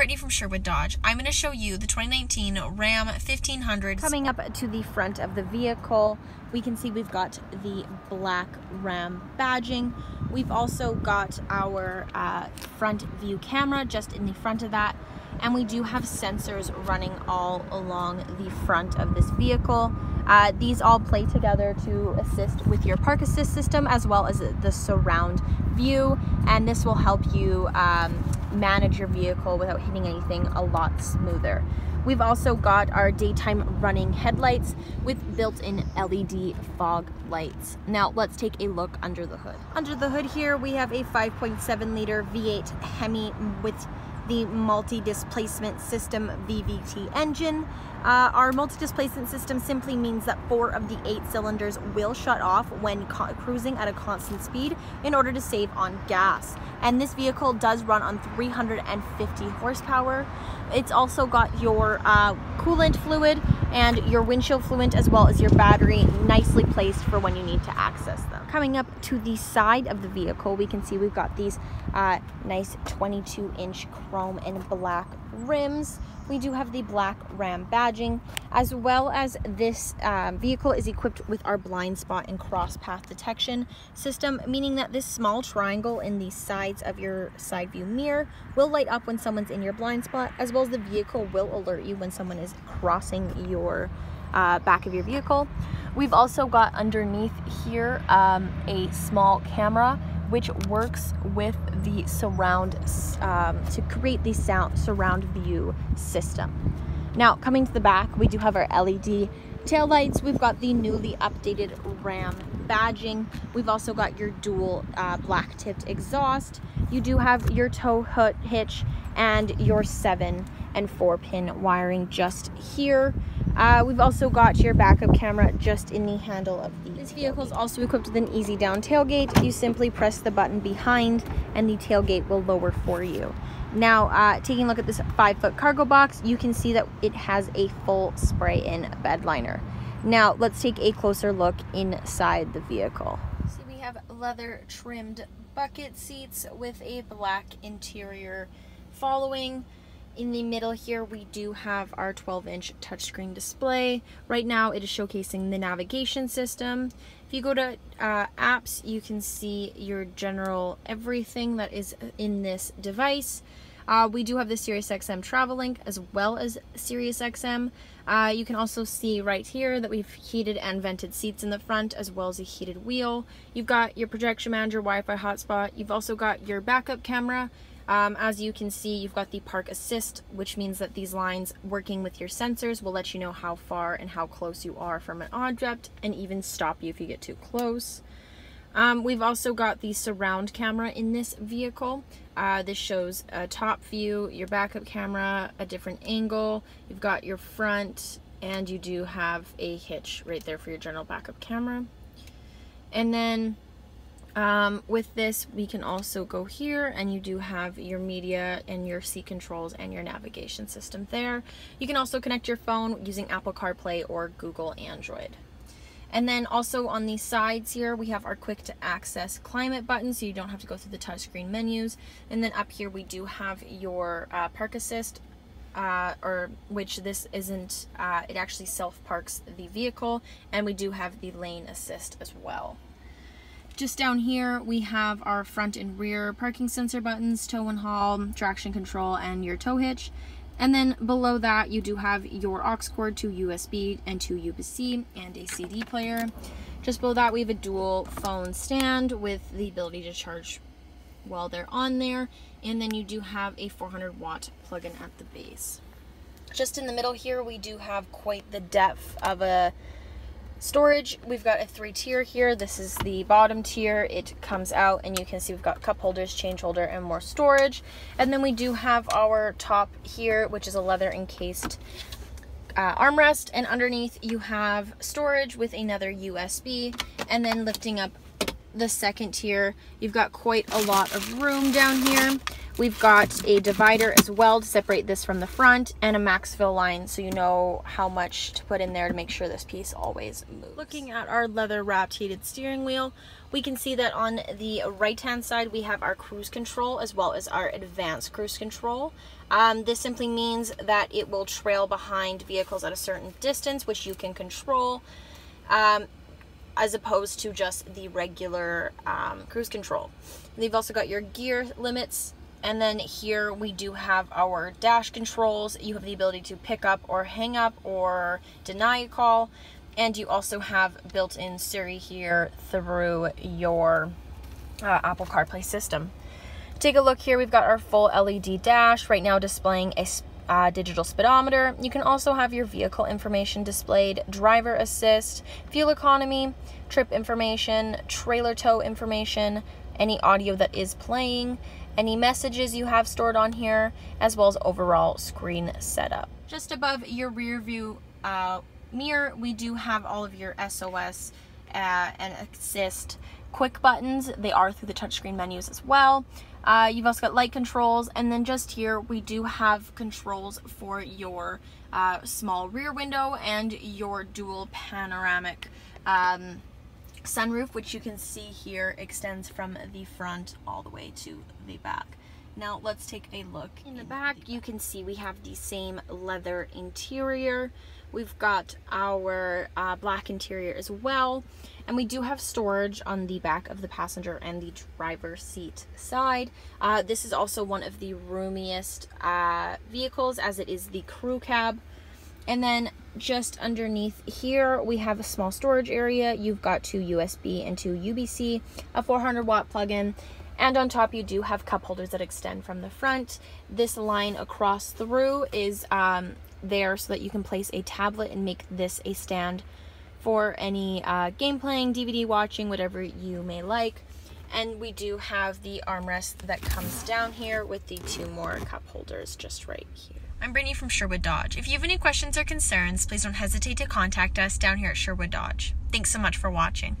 Brittany from Sherwood Dodge. I'm going to show you the 2019 Ram 1500. Coming up to the front of the vehicle, we can see we've got the black Ram badging. We've also got our uh, front view camera just in the front of that. And we do have sensors running all along the front of this vehicle. Uh, these all play together to assist with your park assist system as well as the surround view and this will help you um, manage your vehicle without hitting anything a lot smoother. We've also got our daytime running headlights with built-in LED fog lights. Now let's take a look under the hood. Under the hood here we have a 5.7 liter V8 Hemi with the multi-displacement system VVT engine. Uh, our multi-displacement system simply means that four of the eight cylinders will shut off when cruising at a constant speed in order to save on gas. And this vehicle does run on 350 horsepower. It's also got your uh, coolant fluid and your windshield fluid as well as your battery nicely placed for when you need to access them. Coming up to the side of the vehicle, we can see we've got these uh, nice 22 inch chrome and black rims. We do have the black Ram badging, as well as this um, vehicle is equipped with our blind spot and cross path detection system, meaning that this small triangle in the sides of your side view mirror will light up when someone's in your blind spot, as well as the vehicle will alert you when someone is crossing your uh, back of your vehicle. We've also got underneath here um, a small camera which works with the surround um, to create the sound surround view system. Now coming to the back, we do have our LED tail lights. We've got the newly updated Ram badging. We've also got your dual uh, black tipped exhaust. You do have your tow hitch and your seven and four pin wiring just here. Uh, we've also got your backup camera just in the handle of the This vehicle is also equipped with an easy down tailgate. You simply press the button behind and the tailgate will lower for you. Now, uh, taking a look at this five foot cargo box, you can see that it has a full spray in bed liner. Now, let's take a closer look inside the vehicle. See, we have leather trimmed bucket seats with a black interior following in the middle here, we do have our 12 inch touchscreen display. Right now it is showcasing the navigation system. If you go to uh, apps, you can see your general everything that is in this device. Uh, we do have the SiriusXM Travel Link as well as SiriusXM. Uh, you can also see right here that we've heated and vented seats in the front as well as a heated wheel. You've got your projection manager Wi-Fi hotspot. You've also got your backup camera um, as you can see, you've got the park assist, which means that these lines working with your sensors will let you know how far and how close you are from an object and even stop you if you get too close. Um, we've also got the surround camera in this vehicle. Uh, this shows a top view, your backup camera, a different angle. You've got your front and you do have a hitch right there for your general backup camera. And then um, with this, we can also go here and you do have your media and your seat controls and your navigation system there. You can also connect your phone using Apple CarPlay or Google Android. And then also on the sides here, we have our quick to access climate button, so you don't have to go through the touchscreen menus. And then up here, we do have your uh, park assist, uh, or which this isn't, uh, it actually self parks the vehicle. And we do have the lane assist as well. Just down here, we have our front and rear parking sensor buttons, tow and haul, traction control, and your tow hitch. And then below that, you do have your aux cord to USB and to USB-C and a CD player. Just below that, we have a dual phone stand with the ability to charge while they're on there. And then you do have a 400 watt plug-in at the base. Just in the middle here, we do have quite the depth of a Storage, we've got a three tier here. This is the bottom tier. It comes out and you can see we've got cup holders, change holder, and more storage. And then we do have our top here, which is a leather encased uh, armrest. And underneath you have storage with another USB. And then lifting up the second tier, you've got quite a lot of room down here. We've got a divider as well to separate this from the front and a max fill line so you know how much to put in there to make sure this piece always moves. Looking at our leather wrapped heated steering wheel, we can see that on the right hand side we have our cruise control as well as our advanced cruise control. Um, this simply means that it will trail behind vehicles at a certain distance which you can control. Um, as opposed to just the regular um, cruise control. You've also got your gear limits and then here we do have our dash controls. You have the ability to pick up or hang up or deny a call. And you also have built-in Siri here through your uh, Apple CarPlay system. Take a look here. We've got our full LED dash right now displaying a uh, digital speedometer. You can also have your vehicle information displayed, driver assist, fuel economy, trip information, trailer tow information, any audio that is playing, any messages you have stored on here, as well as overall screen setup. Just above your rear view uh, mirror, we do have all of your SOS uh, and assist quick buttons. They are through the touchscreen menus as well. Uh, you've also got light controls, and then just here we do have controls for your uh, small rear window and your dual panoramic um, sunroof, which you can see here extends from the front all the way to the back. Now let's take a look. In the back, you can see we have the same leather interior. We've got our uh, black interior as well. And we do have storage on the back of the passenger and the driver seat side. Uh, this is also one of the roomiest uh, vehicles as it is the crew cab. And then just underneath here, we have a small storage area. You've got two USB and two UBC, a 400 watt plug-in, and on top you do have cup holders that extend from the front. This line across through is um, there so that you can place a tablet and make this a stand for any uh, game playing, DVD watching, whatever you may like. And we do have the armrest that comes down here with the two more cup holders just right here. I'm Brittany from Sherwood Dodge. If you have any questions or concerns, please don't hesitate to contact us down here at Sherwood Dodge. Thanks so much for watching.